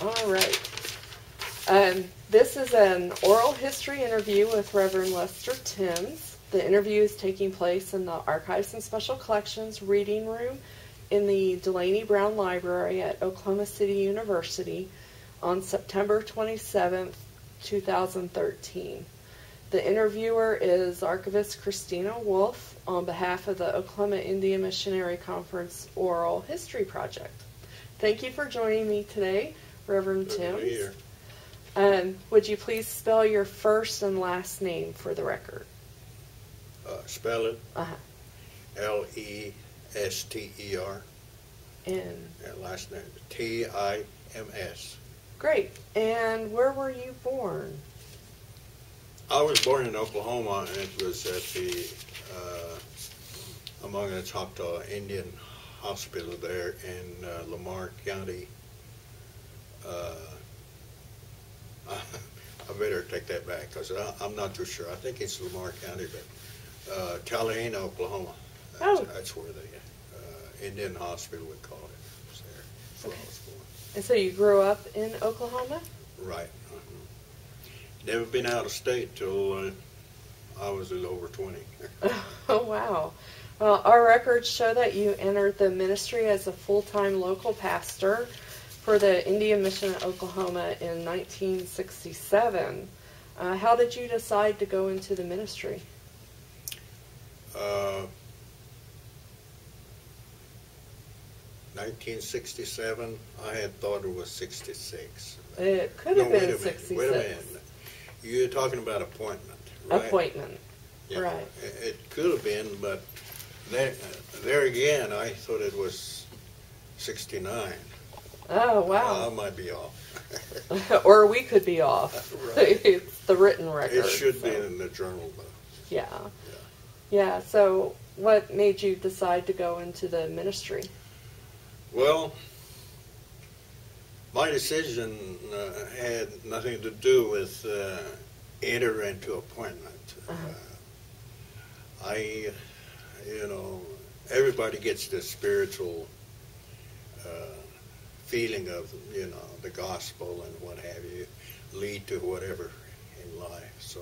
All right. Um, this is an oral history interview with Reverend Lester Tims. The interview is taking place in the Archives and Special Collections Reading Room in the Dulaney-Browne Library at Oklahoma City University on September 27th, 2013. The interviewer is Archivist Christina Wolf on behalf of the Oklahoma Indian Missionary Conference Oral History Project. Thank you for joining me today, Reverend Good to be Tims. here. Um, would you please spell your first and last name for the record? Uh, spell it Uh-huh. L E S T E R. And And last name T I M S. great. And where were you born? I was born in Oklahoma, and it was at the uh, among the Choctaw Indian Hospital there in uh, Lamar County. Uh, I better take that back because I'm not too sure. I think it's Lamar County, but uh, Oklahoma. That's, Oh. that's where the uh, Indian Hospital would call it. There. I was born. And so you grew up in Oklahoma? Right. uh-huh. Never been out of state till uh, I was a little over 20. Oh, wow. Well, our records show that you entered the ministry as a full time local pastor for the Indian Mission of Oklahoma in 1967. Uh, how did you decide to go into the ministry? Uh, 1967, I had thought it was 66. It could No, have wait been minute, 66. Wait a minute. You're talking about appointment, right? Appointment. Yeah, right. It, it could have been, but there, there again, I thought it was 69. Oh, wow. I might be off. or we could be off. Right. it's the written record. It should be in the journal, though. Yeah. Yeah. So, what made you decide to go into the ministry? Well, my decision uh, had nothing to do with uh, enter into appointment. Uh-huh. Uh, I, you know, everybody gets this spiritual uh, feeling of, you know, the gospel and what have you, lead to whatever in life. So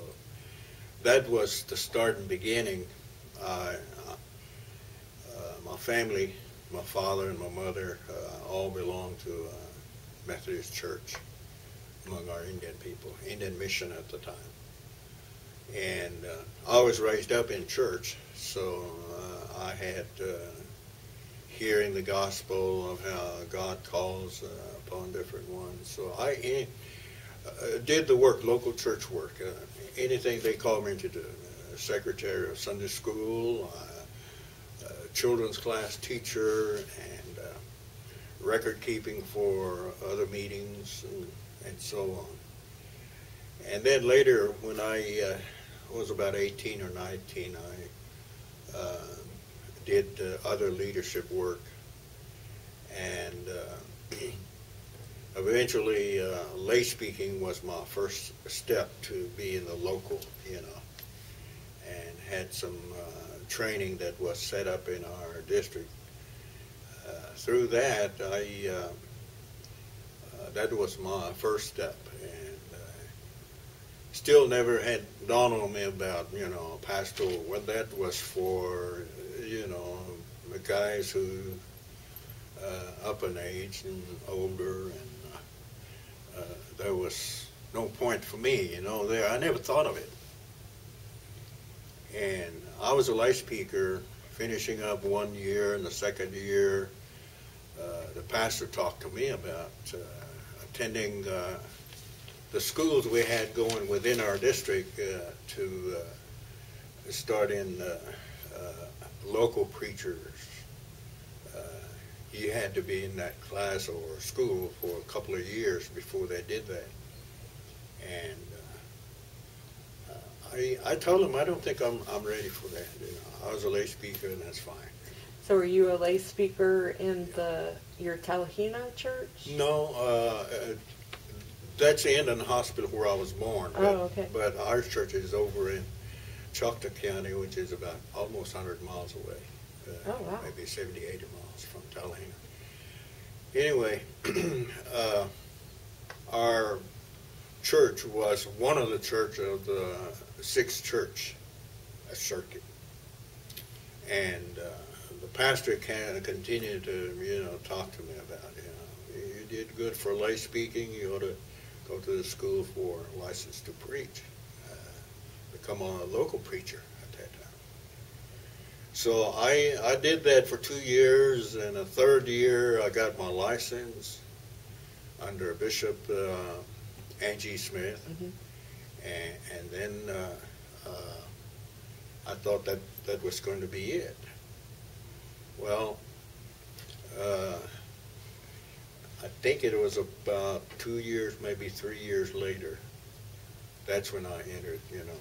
that was the start and beginning. I, uh, my family my father and my mother uh, all belonged to uh, Methodist Church among our Indian people, Indian Mission at the time. And uh, I was raised up in church, so uh, I had uh, hearing the gospel of how God calls uh, upon different ones. So I uh, did the work, local church work, uh, anything they called me to do. Secretary of Sunday school, children's class teacher and record keeping for other meetings and, and so on. And then later, when I uh, was about 18 or 19, I uh, did uh, other leadership work and uh, eventually uh, lay speaking was my first step to be in the local, you know, and had some uh, training that was set up in our district. Uh, through that, I uh, that was my first step, and still never had dawned on me about you know pastoral. What that was for, you know, the guys who uh, up in age and older, and uh, uh, there was no point for me, you know. There, I never thought of it. And I was a lay speaker, finishing up one year, and the second year, uh, the pastor talked to me about uh, attending uh, the schools we had going within our district to start in local preachers. Uh, you had to be in that class or school for a couple of years before they did that. And uh, I, I told him I don't think I'm, I'm ready for that. You know, I was a lay speaker and that's fine. So, were you a lay speaker in the your Talihina church? No, uh, uh, that's in the Hospital where I was born. But, Oh, okay. But our church is over in Choctaw County, which is about almost 100 miles away. Uh, Oh, wow. Maybe 70, 80 miles from Talihina. Anyway, uh, our church was one of the church of the sixth church a circuit. And uh, the pastor can continue to, you know, talk to me about, you know, you did good for lay speaking. You ought to go to the school for license to preach, become a local preacher at that time. So I, I did that for two years, and a third year I got my license under Bishop uh, Angie Smith, Mhm. and, and then uh, uh, I thought that that was going to be it. Well, uh, I think it was about two years, maybe three years later. That's when I entered. You know,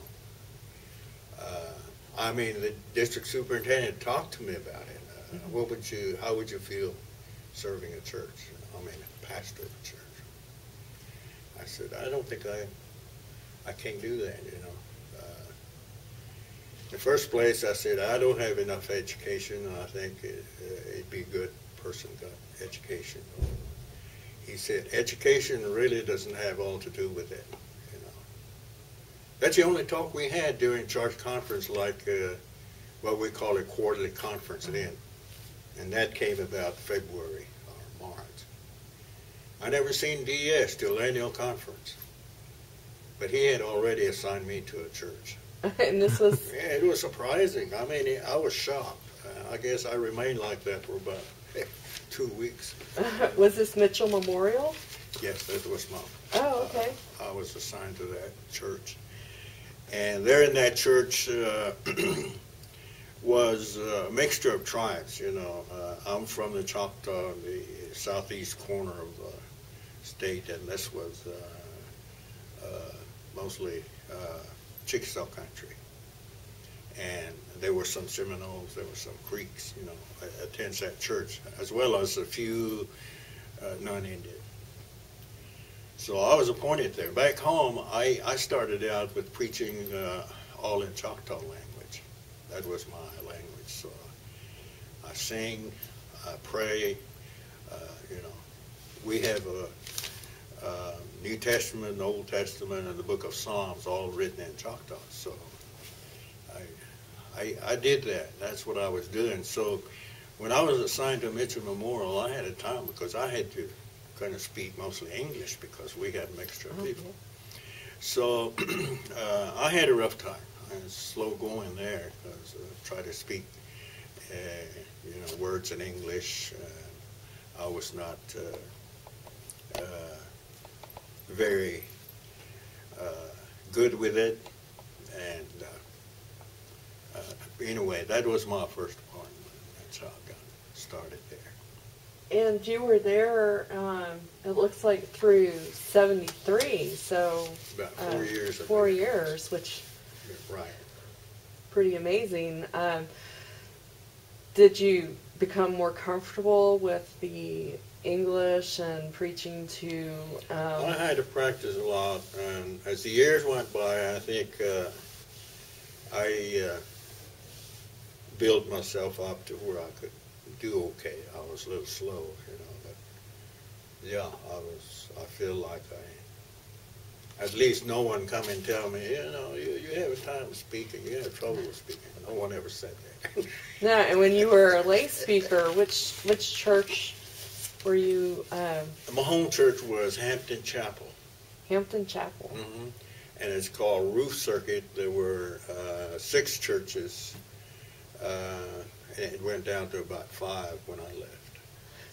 I mean, the district superintendent talked to me about it. Uh, Mhm. What would you? How would you feel serving a church? I mean, pastor of a church. I said, I don't think I, I can do that. You know. Uh, in the first place, I said I don't have enough education. I think it, uh, it'd be a good person got education. He said, education really doesn't have all to do with it. That's the only talk we had during church conference, like uh, what we call a quarterly conference then, and that came about February or March. I never seen DS till annual conference, but he had already assigned me to a church. and this was Yeah, it was surprising. I mean, I was shocked. Uh, I guess I remained like that for about two weeks. was this Mitchell Memorial? Yes, that was my. Oh, okay. uh, I was assigned to that church, and there in that church uh, was a mixture of tribes. You know, uh, I'm from the Choctaw, the southeast corner of the state, and this was uh, uh, mostly uh, Chickasaw country. And there were some Seminoles, there were some Creeks, you know, attends that church, as well as a few uh, non-Indian. So I was appointed there. Back home, I, I started out with preaching uh, all in Choctaw language. That was my language. So I sing, I pray. Uh, you know, we have a, a New Testament, and Old Testament, and the Book of Psalms all written in Choctaw. So I, I, I did that. That's what I was doing. So when I was assigned to Mitchell Memorial, I had a time because I had to kind of speak mostly English because we had a mixture of people. So uh, I had a rough time. I was slow going there because uh, try to speak, uh, you know, words in English. Uh, I was not uh, uh, very uh, good with it, and uh, uh, anyway, that was my first apartment. That's how I got started there. And you were there, um, it looks like through 73, so. About four uh, years. I Four think. years, which Right. pretty amazing. Um, did you become more comfortable with the English and preaching to? I Um, had to practice a lot, and as the years went by, I think uh, I uh, built myself up to where I could do okay. I was a little slow, you know, but yeah, I was. I feel like I. At least no one come and tell me, you know, you, you have a time speaking, you have trouble with speaking. No one ever said that. no, and when you were a lay speaker, which which church were you? Um, My home church was Hampton Chapel. Hampton Chapel. hmm And it's called Roof Circuit. There were uh, six churches, uh, and it went down to about five when I left.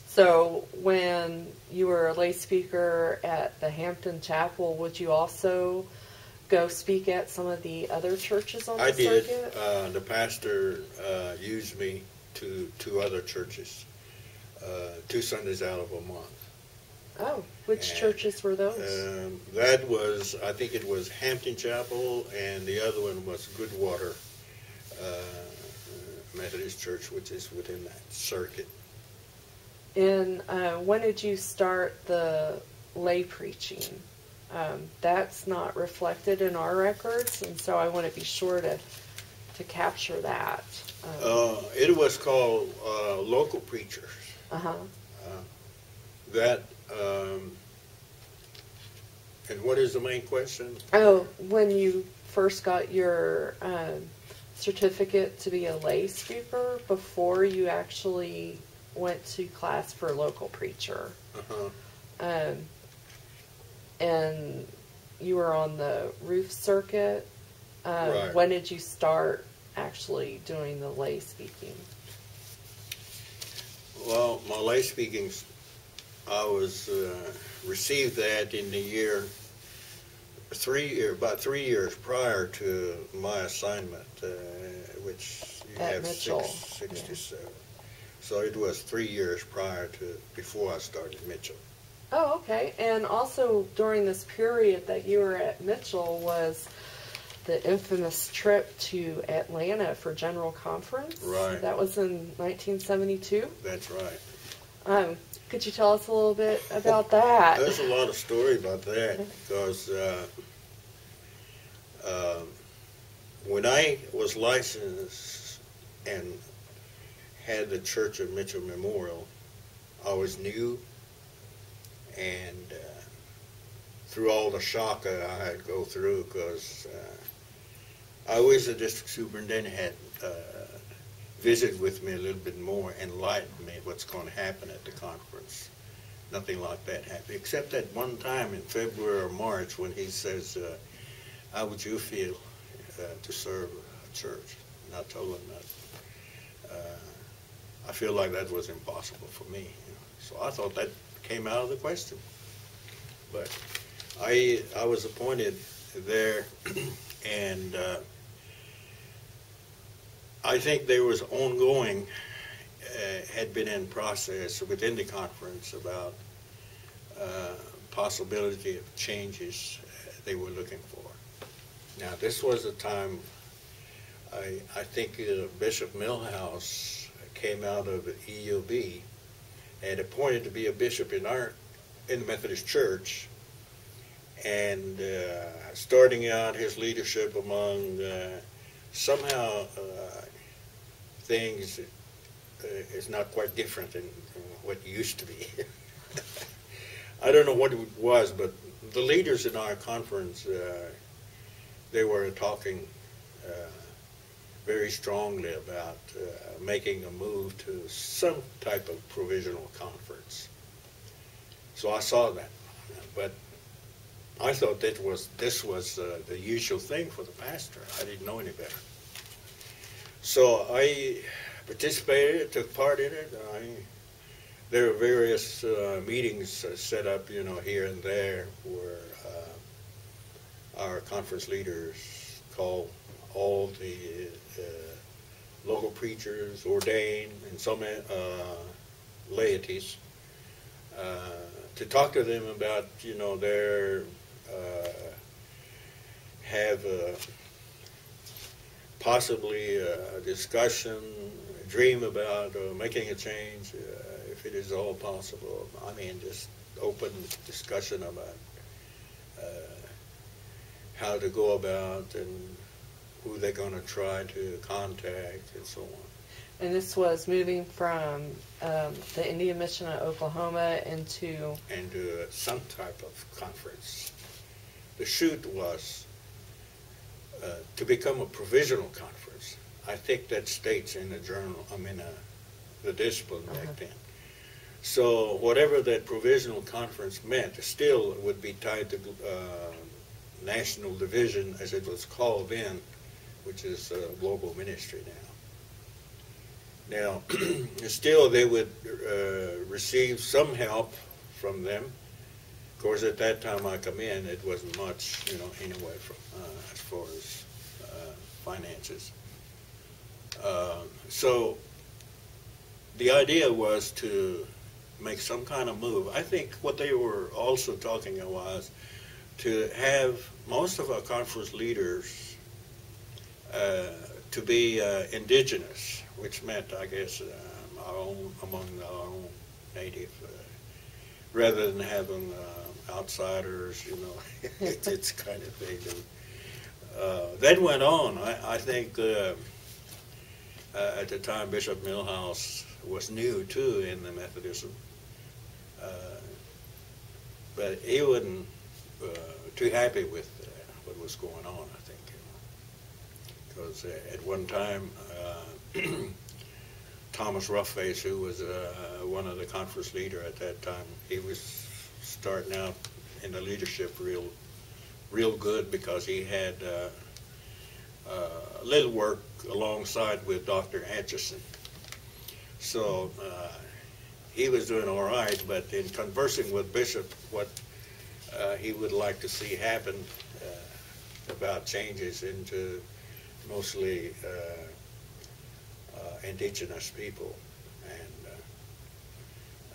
So when you were a lay speaker at the Hampton Chapel, would you also go speak at some of the other churches on the I did. circuit? Uh, the pastor uh, used me to two other churches, uh, two Sundays out of a month. oh, which and, churches were those? Um, that was, I think it was Hampton Chapel, and the other one was Goodwater uh, Methodist Church, which is within that circuit. and uh, when did you start the lay preaching? Um, that's not reflected in our records, and so I want to be sure to to capture that. Um, Uh, it was called uh, Local Preachers. uh huh. Uh, that um, And what is the main question? Oh, when you first got your um, certificate to be a lay speaker before you actually went to class for local preacher. Uh-huh. Um, and you were on the roof circuit. Um, Right. When did you start actually doing the lay speaking? Well, my lay speaking, I was, uh, received that in the year, three, or about three years prior to my assignment, uh, which you At have Mitchell, six, yeah. sixty-seven. So it was three years prior to, before I started Mitchell. Oh, okay. And also during this period that you were at Mitchell was the infamous trip to Atlanta for General Conference. Right. That was in 1972. That's right. Um, could you tell us a little bit about that? There's a lot of story about that because uh, um, when I was licensed and had the Church of Mitchell Memorial, I was new, and uh, through all the shock that I had to go through, because uh, I was the district superintendent had visited with me a little bit more, enlighten me what's going to happen at the conference. Nothing like that happened, except that one time in February or March when he says, uh, "How would you feel uh, to serve a church?" And I told him that uh, I feel like that was impossible for me. So I thought that came out of the question. But I I was appointed there, and uh, I think there was ongoing uh, had been in process within the conference about uh, possibility of changes they were looking for. Now this was a time I I think uh, Bishop Milhouse came out of EUB and appointed to be a bishop in our in the Methodist Church and uh, starting out his leadership among uh, somehow uh, things uh, is not quite different than what used to be. I don't know what it was, but the leaders in our conference, uh, they were talking uh, very strongly about uh, making a move to some type of provisional conference. So I saw that, but I thought that was this was uh, the usual thing for the pastor. I didn't know any better. So I participated, took part in it. I, there were various uh, meetings uh, set up, you know, here and there where uh, our conference leaders called all the uh, local preachers, ordained, and some uh, laities to talk to them about, you know, their have a, possibly a discussion, a dream about uh, making a change, uh, if it is all possible. I mean, just open discussion about uh, how to go about and who they're going to try to contact and so on. And this was moving from um, the Indian Mission of Oklahoma into and uh, some type of conference. The shoot was uh, to become a provisional conference. I think that states in the journal, I mean, uh, the discipline Uh-huh. back then. So whatever that provisional conference meant, still would be tied to uh, national division, as it was called then, which is uh, global ministry now. Now, still they would uh, receive some help from them. Of course, at that time I come in, it wasn't much, you know, anyway, from, uh, as far as uh, finances. Uh, so the idea was to make some kind of move. I think what they were also talking about was to have most of our conference leaders uh, to be uh, indigenous, which meant, I guess, um, our own among our own native, uh, rather than having uh, outsiders. You know, it's, it's kind of thing. Uh, that went on. I, I think uh, uh, at the time Bishop Milhouse was new too in the Methodism, uh, but he wasn't uh, too happy with what was going on, I think. Because uh, at one time, Thomas Roughface, who was one of the conference leader at that time, he was starting out in the leadership real, real good because he had uh, uh, little work alongside with Dr. Atchison. So uh, he was doing all right, but in conversing with Bishop, what uh, he would like to see happen uh, about changes into mostly uh, indigenous people. And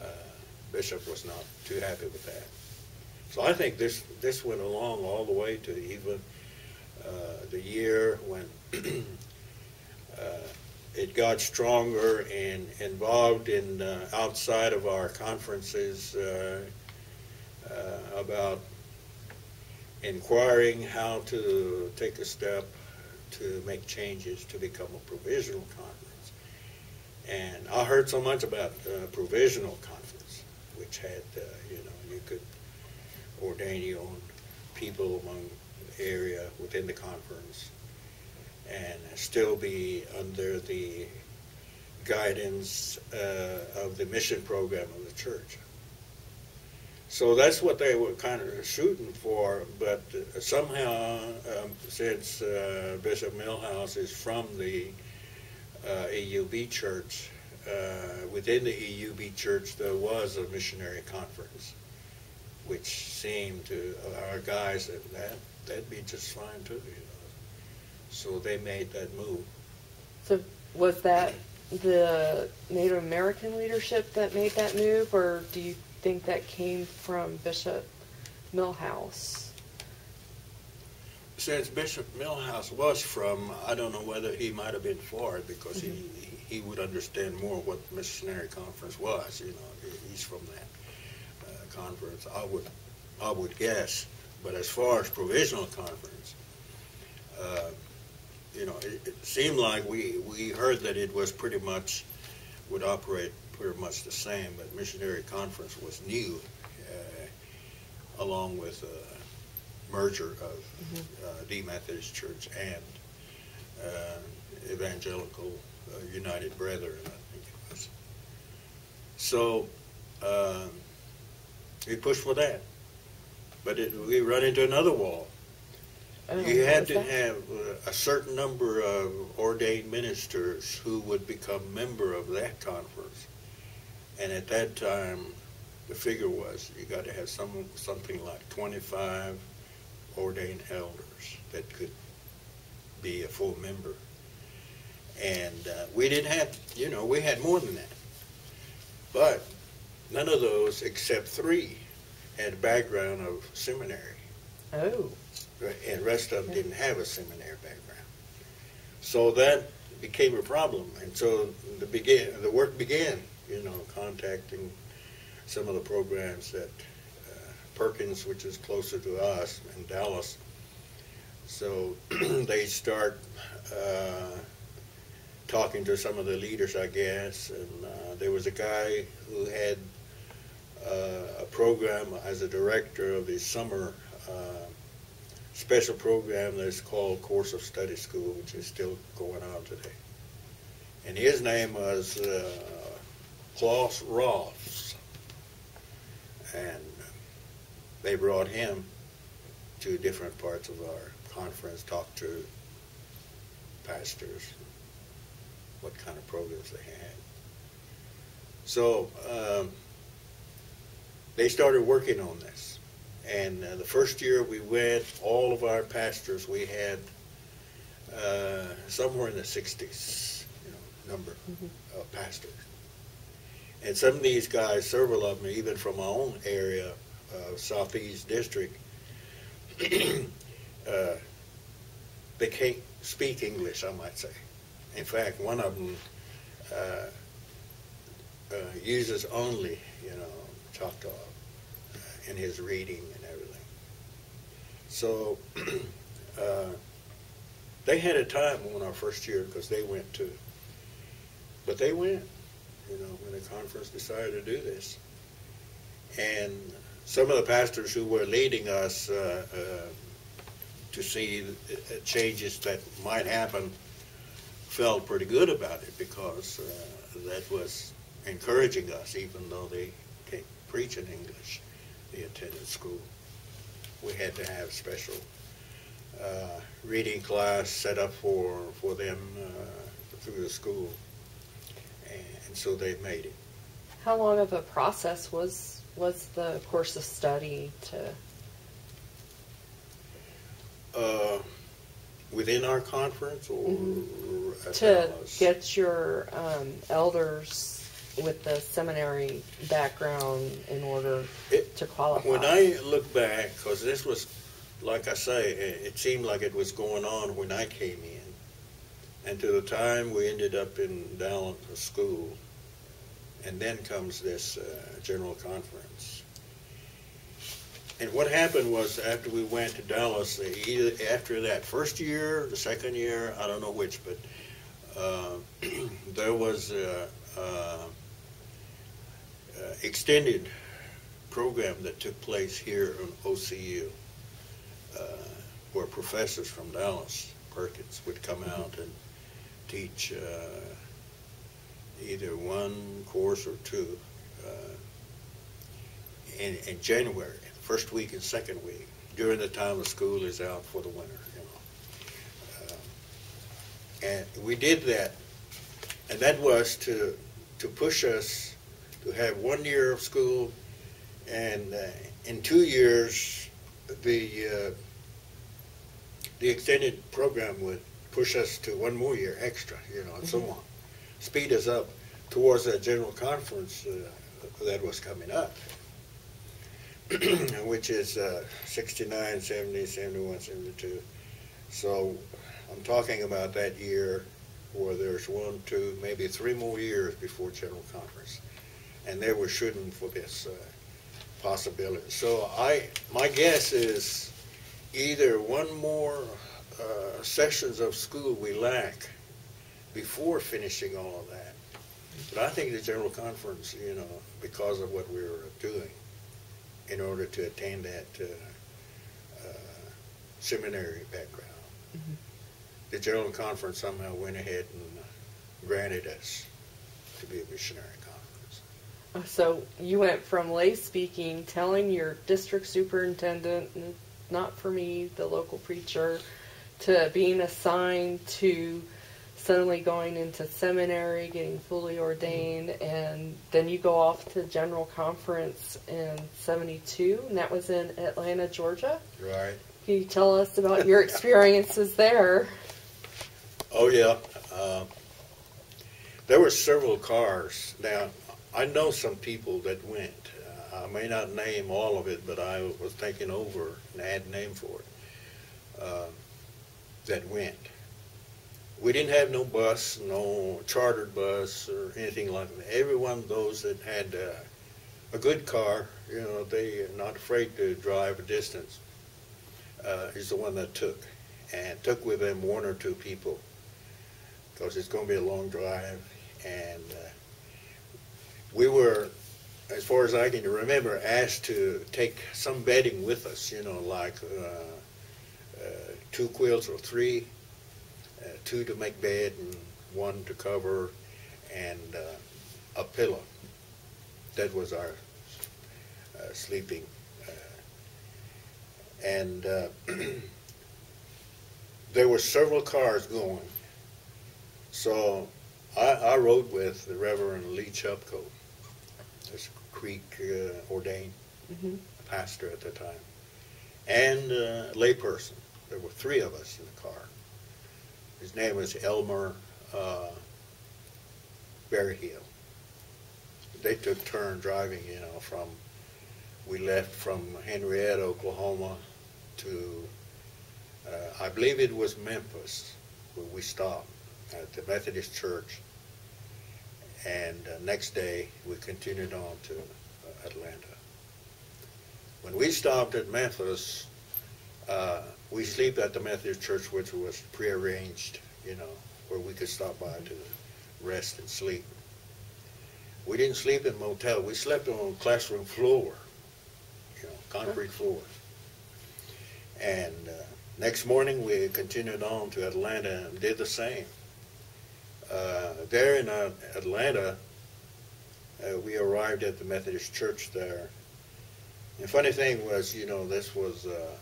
uh, uh, Bishop was not too happy with that. So I think this, this went along all the way to even uh, the year when uh, it got stronger and involved in uh, outside of our conferences uh, uh, about inquiring how to take a step to make changes to become a provisional conference. And I heard so much about uh, provisional conference, which had, uh, you know, you could ordain your own people among the area within the conference and still be under the guidance uh, of the mission program of the church. So that's what they were kind of shooting for, but somehow, um, since uh, Bishop Milhouse is from the uh, EUB church, uh, within the EUB church there was a missionary conference, which seemed to our guys that, that that'd be just fine too, you know. So they made that move. So was that the Native American leadership that made that move, or do you think that came from Bishop Milhouse? Since Bishop Milhouse was from, I don't know whether he might have been for it because he, he would understand more what the missionary conference was. You know, he's from that uh, conference. I would, I would guess. But as far as provisional conference, uh, you know, it, it seemed like we we heard that it was pretty much would operate pretty much the same, but missionary conference was new, uh, along with a merger of uh, the Methodist Church and uh, Evangelical uh, United Brethren, I think it was. So um, we pushed for that, but it, we run into another wall. You had to that? have uh, a certain number of ordained ministers who would become member of that conference. And at that time, the figure was you got to have some, something like 25 ordained elders that could be a full member. And uh, we didn't have, you know, we had more than that. But none of those, except three, had a background of seminary Oh, and the rest of them didn't have a seminary background. So that became a problem, and so the begin the work began. You know, contacting some of the programs that uh, Perkins, which is closer to us, in Dallas. So they start uh, talking to some of the leaders, I guess, and uh, there was a guy who had uh, a program as a director of the summer uh, special program that's called Course of Study School, which is still going on today. And his name was uh, Klaus Ross. And they brought him to different parts of our conference, talked to pastors, what kind of programs they had. So um, they started working on this. And uh, the first year we went, all of our pastors, we had uh, somewhere in the 60s, you know, number of pastors. And some of these guys, several of them, even from my own area, uh, Southeast District, uh, they can't speak English, I might say. In fact, one of them uh, uh, uses only, you know, Choctaw uh, in his reading and everything. So uh, they had a time on our first year because they went too. But they went, you know, when the conference decided to do this. And some of the pastors who were leading us uh, uh, to see uh, changes that might happen felt pretty good about it because uh, that was encouraging us, even though they can't preach in English. They attended school. We had to have special uh, reading class set up for for them uh, through the school, and, so they made it. How long of a process was was the course of study to? Uh, within our conference or Mhm. To get your um, elders with the seminary background in order It- to qualify. When I look back, because this was, like I say, it, it seemed like it was going on when I came in. And to the time we ended up in Dallas school, and then comes this uh, general conference. And what happened was after we went to Dallas, either after that first year, the second year, I don't know which, but there was uh, uh, uh, extended program that took place here in OCU, uh, where professors from Dallas, Perkins, would come out and teach uh, either one course or two uh, in, in January, first week and second week, during the time the school is out for the winter. Uh, and we did that, and that was to to push us to have one year of school, and uh, in two years, the uh, the extended program would push us to one more year extra, you know, and so on, speed us up towards that general conference uh, that was coming up, which is uh, 69, 70, 71, 72. So I'm talking about that year where there's one, two, maybe three more years before general conference. And they were shooting for this uh, possibility. So I, my guess is either one more uh, sessions of school we lack before finishing all of that. But I think the general conference, you know, because of what we were doing, in order to attain that uh, uh, seminary background, Mhm. The general conference somehow went ahead and uh, granted us to be a missionary conference. Uh, so you went from lay speaking, telling your district superintendent, not for me, the local preacher, to being assigned to suddenly going into seminary, getting fully ordained, mm-hmm. and then you go off to general conference in 72, and that was in Atlanta, Georgia. Right. Can you tell us about your experiences there? Oh, yeah. Uh, there were several cars. Now, I know some people that went. Uh, I may not name all of it, but I was thinking over an ad name for it uh, that went. We didn't have no bus, no chartered bus or anything like that. Every one of those that had uh, a good car, you know, they are not afraid to drive a distance, uh, is the one that took. And took with them one or two people because it's going to be a long drive. And uh, we were, as far as I can remember, asked to take some bedding with us, you know, like uh, uh, two quilts or three, uh, two to make bed and one to cover, and uh, a pillow. That was our uh, sleeping. And there were several cars going. So I, I rode with the Reverend Lee Chupco, this Creek uh, ordained hmm pastor at the time, and a layperson. There were three of us in the car. His name was Elmer uh, Berryhill. They took turn driving, you know, from, we left from Henryetta, Oklahoma to, uh, I believe it was Memphis, where we stopped at the Methodist Church. And uh, next day, we continued on to uh, Atlanta. When we stopped at Memphis, uh, we sleep at the Methodist Church, which was prearranged, you know, where we could stop by to rest and sleep. We didn't sleep in motel. We slept on classroom floor, you know, concrete floor. And uh, next morning, we continued on to Atlanta and did the same. Uh, there in uh, Atlanta, uh, we arrived at the Methodist Church there. The funny thing was, you know, this was uh,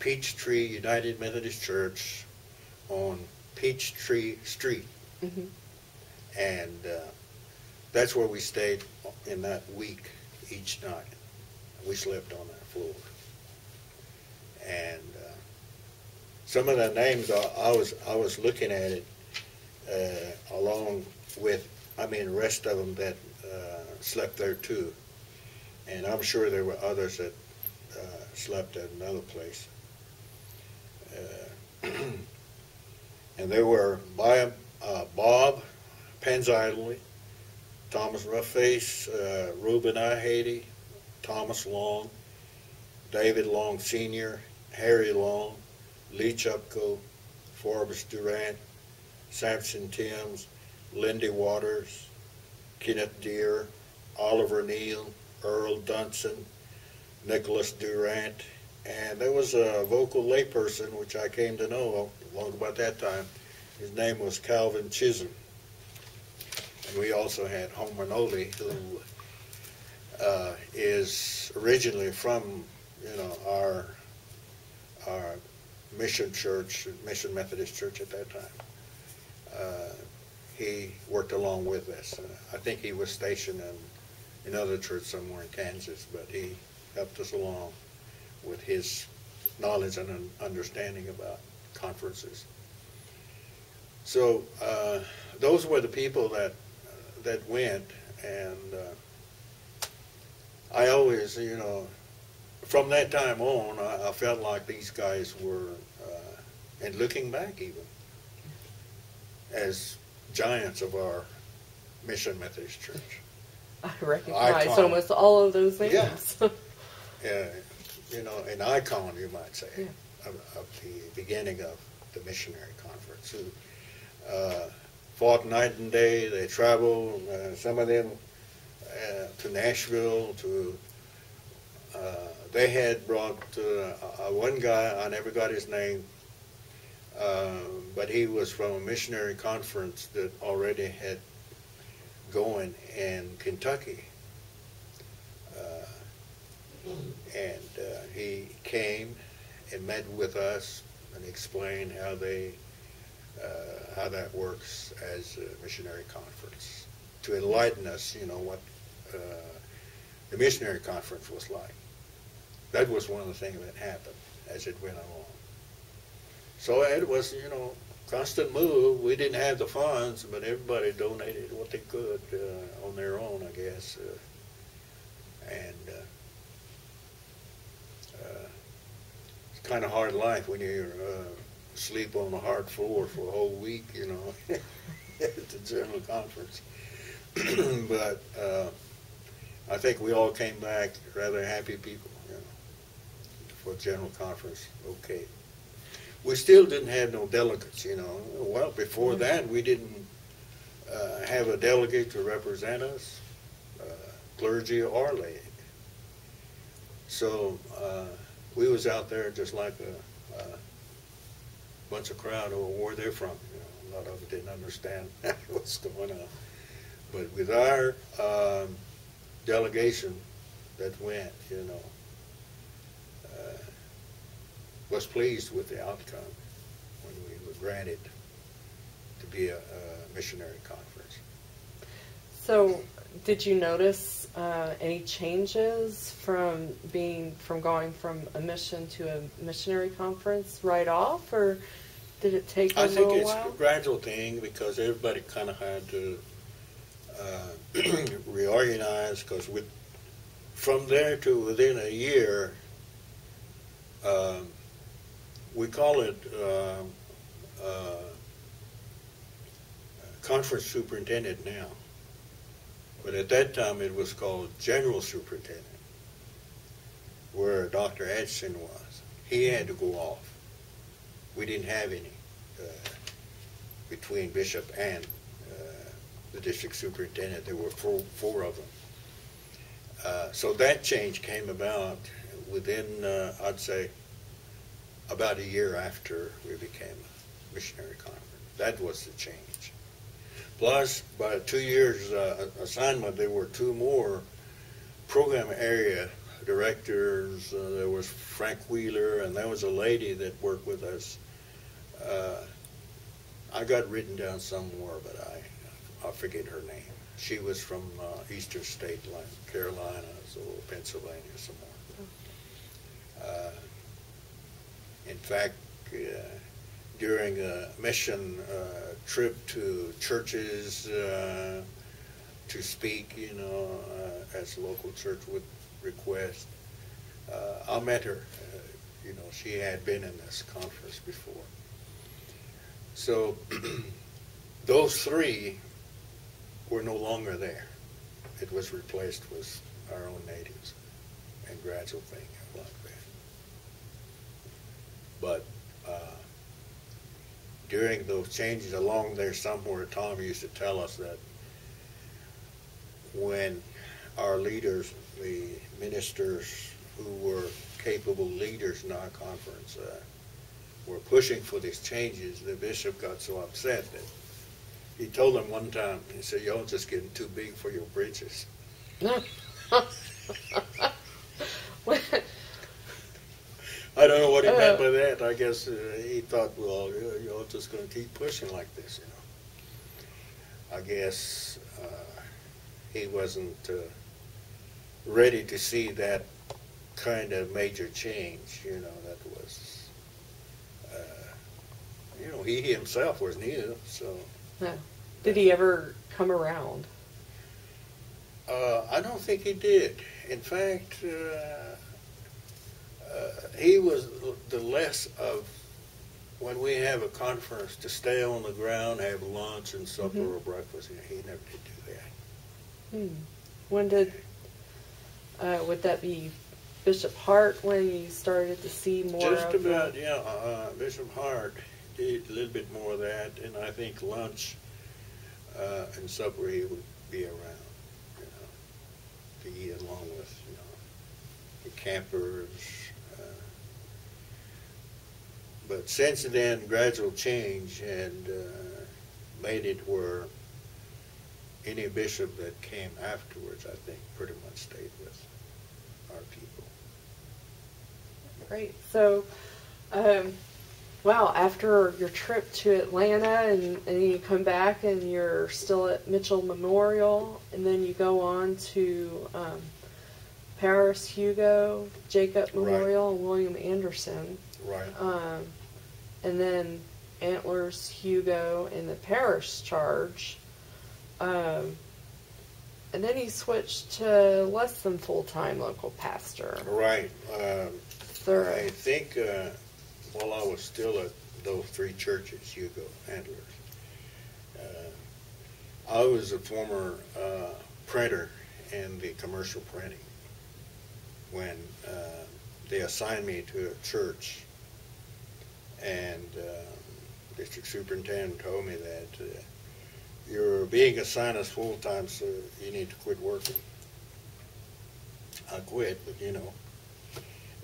Peachtree United Methodist Church on Peachtree Street. hmm And uh, that's where we stayed in that week each night. We slept on that floor. And uh, some of the names, I, I was I was looking at it uh, along with, I mean, the rest of them that uh, slept there too. And I'm sure there were others that uh, slept at another place. Uh, and there were Bob, uh, Bob Penzidley, Thomas Roughface, uh, Reuben I. Haiti, Thomas Long, David Long Sr., Harry Long, Lee Chupco, Forbes Durant, Samson Tims, Lindy Waters, Kenneth Deere, Oliver Neal, Earl Dunson, Nicholas Durant, and there was a vocal layperson, which I came to know long about that time. His name was Calvin Chisholm. And we also had Homer Noley, who uh, is originally from, you know, our our mission church, Mission Methodist Church at that time. Uh, he worked along with us. Uh, I think he was stationed in another church somewhere in Kansas, but he helped us along with his knowledge and understanding about conferences. So uh, those were the people that that went, and uh, I always, you know, from that time on, I, I felt like these guys were, uh, and looking back even, as giants of our Mission Methodist Church. I recognize Icon. almost all of those names. Yeah. Uh, you know, an icon, you might say, Yeah. of, of the beginning of the missionary conference. Who uh, fought night and day. They traveled. Uh, some of them uh, to Nashville. To uh, they had brought uh, uh, one guy. I never got his name, uh, but he was from a missionary conference that already had going in Kentucky. Uh, and uh, he came and met with us and explained how they uh, how that works as a missionary conference to enlighten us, you know, what uh, the missionary conference was like. That was one of the things that happened as it went along. So it was, you know, constant move. We didn't have the funds, but everybody donated what they could uh, on their own, I guess. Uh, and uh, uh, it's kind of hard life when you uh, sleep on a hard floor for a whole week, you know, at the general conference. but I think we all came back rather happy people, you know, for general conference. Okay. We still didn't have no delegates, you know. Well, before that, we didn't uh, have a delegate to represent us, uh, clergy or lay. So uh, we was out there just like a, a bunch of crowd or where they're from. You know, a lot of them didn't understand what's going on. But with our um, delegation that went, you know, was pleased with the outcome when we were granted to be a, a missionary conference. So, did you notice uh, any changes from being from going from a mission to a missionary conference right off, or did it take a I think it's while? a gradual thing because everybody kind of had to uh, reorganize because with from there to within a year, um, we call it um uh, conference superintendent now, but at that time it was called general superintendent, where Dr. Edson was. He had to go off. We didn't have any uh, between Bishop and uh, the district superintendent. There were four, four of them. Uh, so that change came about within, uh, I'd say, about a year after we became a missionary conference. That was the change. Plus, by two years uh, assignment, there were two more program area directors. Uh, there was Frank Wheeler, and there was a lady that worked with us. Uh, I got written down somewhere, but I I forget her name. She was from uh, Eastern State, like Carolinas or Pennsylvania, somewhere. Uh, in fact, uh, during a mission uh, trip to churches uh, to speak, you know, uh, as a local church would request, uh, I met her. you know, she had been in this conference before. So those three were no longer there. It was replaced with our own natives and gradual thing. But uh, during those changes along there somewhere, Tom used to tell us that when our leaders, the ministers who were capable leaders in our conference, uh, were pushing for these changes, the bishop got so upset that he told them one time, he said, y'all just getting too big for your britches. I don't know what he meant by that. I guess uh, he thought, well, you're just going to keep pushing like this, you know. I guess uh, he wasn't uh, ready to see that kind of major change, you know, that was, uh, you know, he himself was new, so. Did he ever come around? Uh, I don't think he did. In fact, uh, he was the less of when we have a conference to stay on the ground, have lunch and supper mm-hmm. or breakfast. He never did do that. Hmm. When did uh, would that be Bishop Hardt when you started to see more? Just about, yeah. Uh, Bishop Hardt did a little bit more of that, and I think lunch uh, and supper he would be around, you know, to eat along with, you know, the campers, but since then, gradual change and uh, made it where any bishop that came afterwards, I think, pretty much stayed with our people. Great. So, um, wow, after your trip to Atlanta and, and you come back and you're still at Mitchell Memorial, and then you go on to um, Paris Hugo, Jacob Memorial, right. and William Anderson. Right. Um, and then Antlers, Hugo, and the parish charge. Um, and then he switched to less than full time local pastor. Right. Um, I think uh, while I was still at those three churches, Hugo, Antlers, uh, I was a former uh, printer in the commercial printing when uh, they assigned me to a church and uh, district superintendent told me that uh, you're being assigned as full-time, so you need to quit working. I quit, but you know,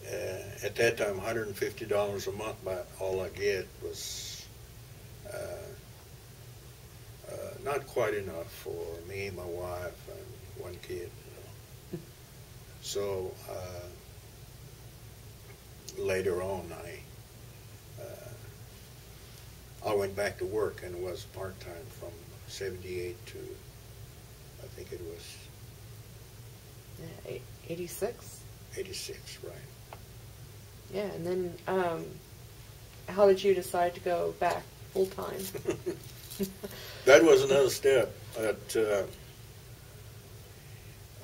uh, at that time, $150 a month, but all I get was uh, uh, not quite enough for me, my wife, and one kid. You know. so uh, later on, I I went back to work and was part-time from 78 to, I think it was Yeah, 86? 86, right. Yeah, and then um, how did you decide to go back full-time? that was another step. At, uh,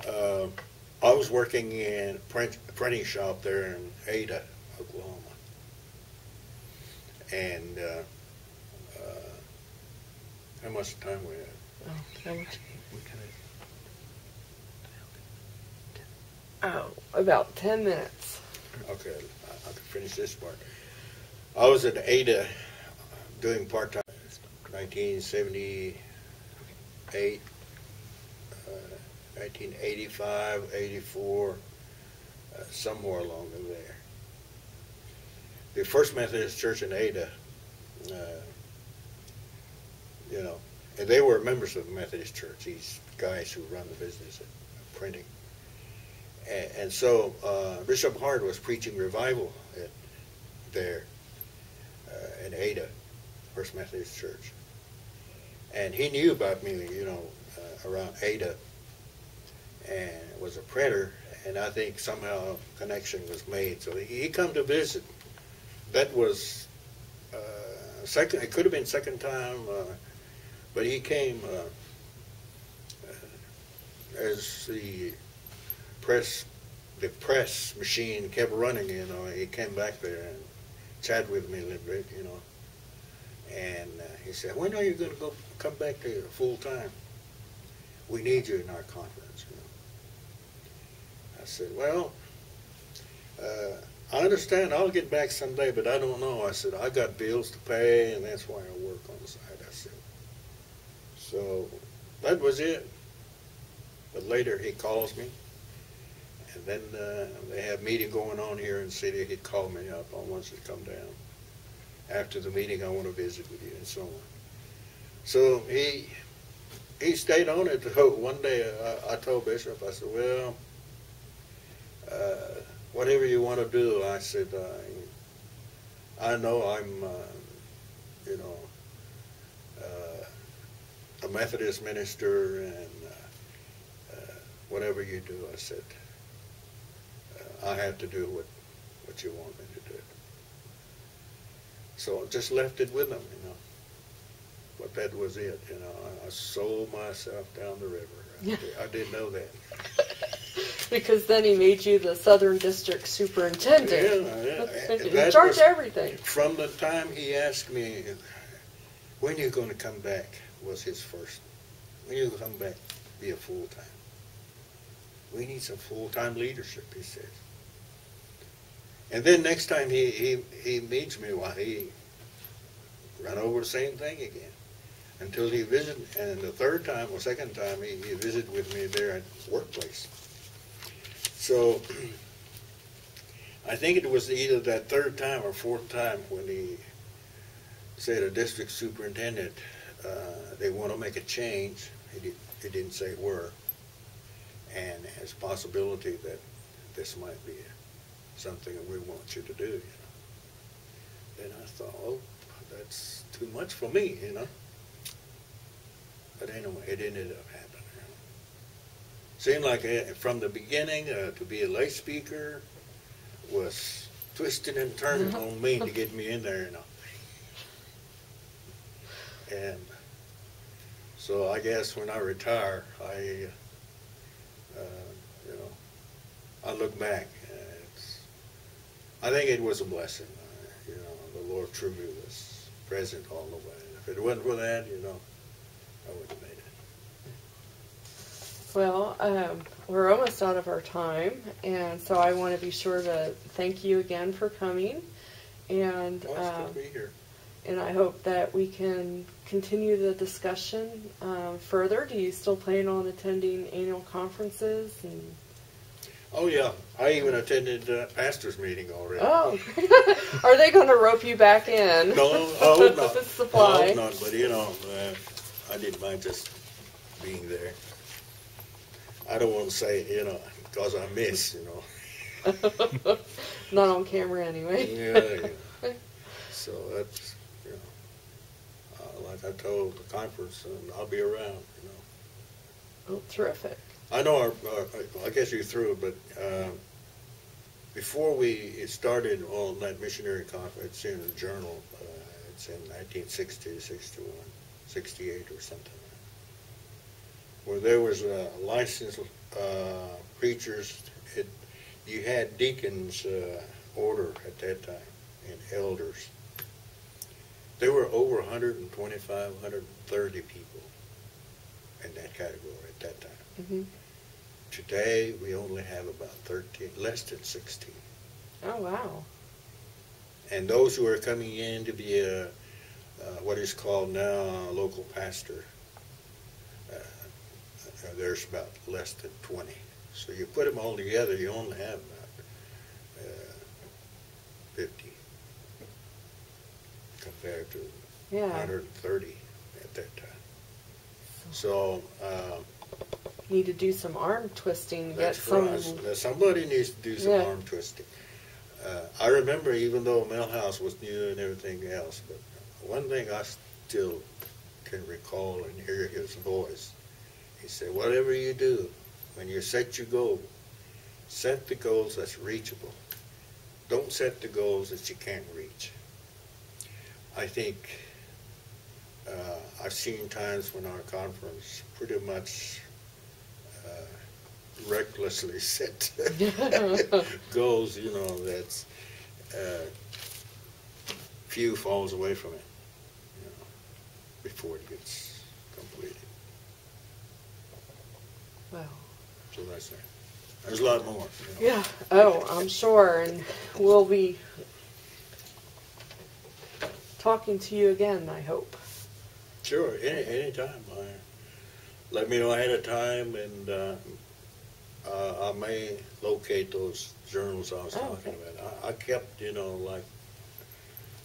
uh, I was working in a print, printing shop there in Ada, Oklahoma. And uh, how much time we have? Oh, how much? Oh, about 10 minutes. Okay, I, I can finish this part. I was at Ada doing part-time 1978 uh, 1985, 84, uh, somewhere along in there. The First Methodist Church in Ada, uh, you know, and they were members of the Methodist Church, these guys who run the business of printing. And, and so uh, Bishop Hardt was preaching revival at, there uh, in Ada, First Methodist Church. And he knew about me, you know, uh, around Ada, and was a printer, and I think somehow a connection was made. So he, he come to visit. That was uh, second. It could have been second time, uh, but he came uh, uh, as the press the press machine kept running. You know, he came back there and chatted with me a little bit. You know, and uh, he said, "When are you going to go come back to full time? We need you in our conference." You know. I said, "Well, uh, I understand. I'll get back someday, but I don't know." I said, "I got bills to pay, and that's why I work on the side." So that was it. But later he calls me, and then uh, they have meeting going on here in the city. He called me up. I wants to come down after the meeting, I want to visit with you, and so on. So he he stayed on it. One day, I, I told Bishop, I said, "Well, uh, whatever you want to do," I said, "I, I know I'm, uh, you know, Methodist minister, and uh, uh, whatever you do," I said, uh, "I have to do what what you want me to do." So I just left it with them, you know. But that was it, you know. I, I sold myself down the river. I, Yeah. did, I didn't know that. because then he made you the Southern District Superintendent. Yeah, yeah. That charge was- everything. From the time he asked me, when you going to come back, was his first. When you come back, be a full-time. We need some full-time leadership, he says. And then next time he, he, he meets me, why, he run over the same thing again. Until he visited, and the third time or second time, he, he visited with me there at workplace. So, I think it was either that third time or fourth time when he said a district superintendent, uh, they want to make a change. He, did, he didn't say where. And has possibility that this might be something that we want you to do, you know. Then I thought, oh, that's too much for me, you know. But anyway, it ended up happening. Seemed like uh, from the beginning uh, to be a lay speaker was twisting and turning on me to get me in there, you know. And so I guess when I retire, I, uh, you know, I look back. It's, I think it was a blessing. Uh, you know, the Lord truly was present all the way. And if it wasn't for that, you know, I wouldn't have made it. Well, um, we're almost out of our time, and so I want to be sure to thank you again for coming, and Well, it's um, good to be here. And I hope that we can continue the discussion um, further. Do you still plan on attending annual conferences? And Oh yeah, I even attended uh, pastor's meeting already. oh, are they going to rope you back in? No, I hope not. With I hope not. But you know, uh, I didn't mind just being there. I don't want to say, you know, because I miss, you know. Not on camera anyway. Yeah, yeah. So that's, uh, like I told the conference, and I'll be around, you know. Oh, terrific. I know our, uh, I guess you threw it, but uh, before we started on that missionary conference in the journal, uh, it's in 1960, 61, 68 or something, where there was a licensed uh, preachers, it, you had deacons uh, order at that time and elders. There were over 125, 130 people in that category at that time. hmm Today, we only have about 13, less than 16. Oh, wow. And those who are coming in to be a, uh, what is called now a local pastor, uh, uh, there's about less than 20. So you put them all together, you only have about uh, 50 compared to Yeah. 130 at that time. So uh, Need to do some arm twisting. Get that's some. us. Now, Somebody needs to do some Yeah. arm twisting. Uh, I remember, even though Milhouse was new and everything else, but one thing I still can recall and hear his voice. He said, "Whatever you do, when you set your goal, set the goals that's reachable. Don't set the goals that you can't reach." I think uh, I've seen times when our conference pretty much uh, recklessly set goals, you know, that's uh, few falls away from it, you know, before it gets completed. Well, So that's that. There's a lot more. you know. yeah. Oh, I'm sure, and we'll be talking to you again. I hope. Sure, any anytime. I, let me know ahead of time, and uh, uh, I may locate those journals I was Oh, talking okay. about. I, I kept, you know, like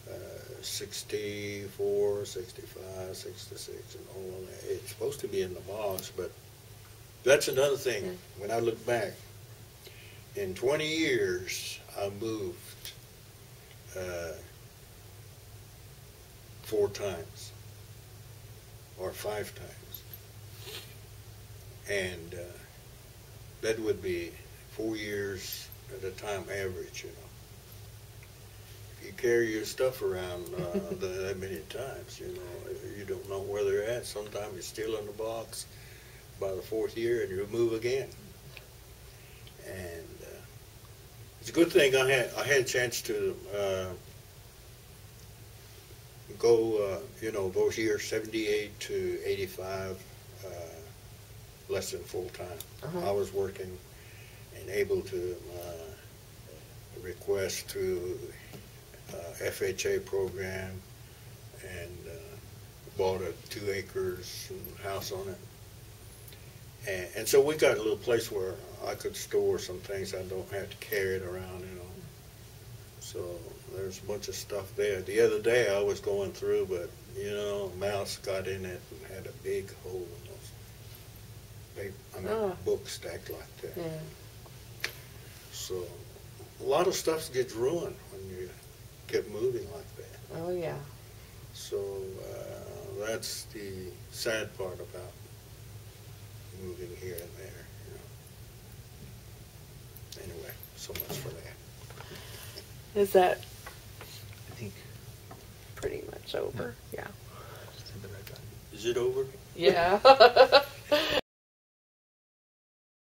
uh, 64, 65, 66, and all of that. It's supposed to be in the box, but that's another thing. Yeah. When I look back, in 20 years, I moved uh, four times or five times. And uh, that would be four years at a time average, you know. If you carry your stuff around uh, that many times, you know, you don't know where they're at. Sometimes you're still in the box by the fourth year and you move again. And uh, it's a good thing I had I had a chance to uh, go, uh, you know, those years, 78 to 85, uh, less than full time. Uh-huh. I was working and able to uh, request through uh, FHA program and uh, bought a two acres house on it. And, and so we got a little place where I could store some things. I don't have to carry it around, you know. So there's a bunch of stuff there. The other day I was going through, but you know, a mouse got in it and had a big hole in those. Big, I mean, Ah. books stacked like that. Yeah. So a lot of stuff gets ruined when you get moving like that. Oh yeah. So uh, that's the sad part about moving here and there. You know. Anyway, so much for that. Is that pretty much over. Yeah. Is it over? Yeah.